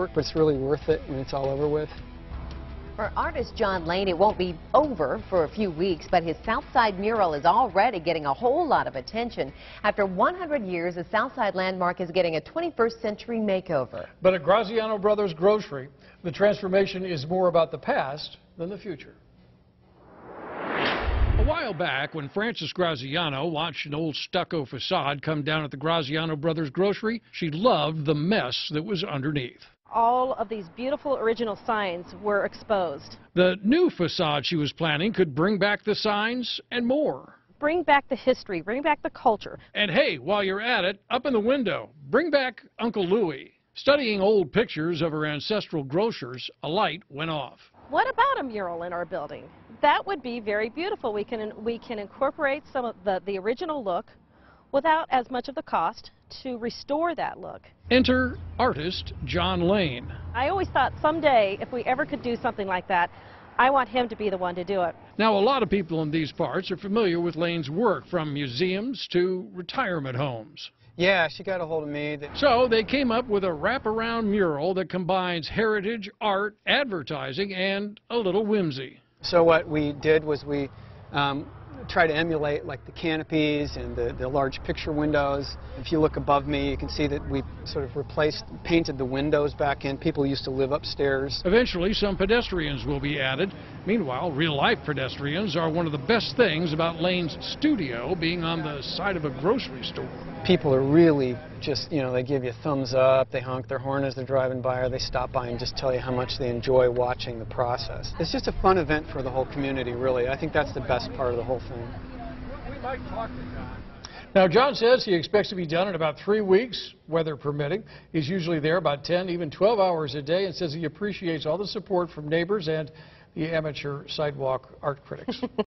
work, but it's really worth it when it's all over with. For artist John Lane, it won't be over for a few weeks, but his Southside mural is already getting a whole lot of attention. After 100 years, the Southside landmark is getting a 21st century makeover. But at Graziano Brothers Grocery, the transformation is more about the past than the future. A while back, when Frances Graziano watched an old stucco facade come down at the Graziano Brothers Grocery, she loved the mess that was underneath. All of these beautiful original signs were exposed. The new facade she was planning could bring back the signs and more. Bring back the history, bring back the culture. And hey, while you're at it, up in the window, bring back Uncle Louie. Studying old pictures of her ancestral grocers, a light went off. What about a mural in our building? That would be very beautiful. We can we can incorporate some of the the original look without as much of the cost to restore that look. Enter artist John Lane. I always thought someday if we ever could do something like that, I want him to be the one to do it. Now, a lot of people in these parts are familiar with Lane's work, from museums to retirement homes. Yeah, she got a hold of me. That, So they came up with a wraparound mural that combines heritage, art, advertising, and a little whimsy. so what we did was we um, tried to emulate like the canopies and the, the large picture windows. If you look above me, you can see that we sort of replaced, painted the windows back in. People used to live upstairs. Eventually, some pedestrians will be added. Meanwhile, real-life pedestrians are one of the best things about Lane's studio being on the side of a grocery store. People are really just, you know, they give you thumbs up, they honk their horn as they're driving by, or they stop by and just tell you how much they enjoy watching the process. It's just a fun event for the whole community, really. I think that's the best part of the whole thing. Now, John says he expects to be done in about three weeks, weather permitting. He's usually there about 10, even 12 hours a day, and says he appreciates all the support from neighbors and the amateur sidewalk art critics.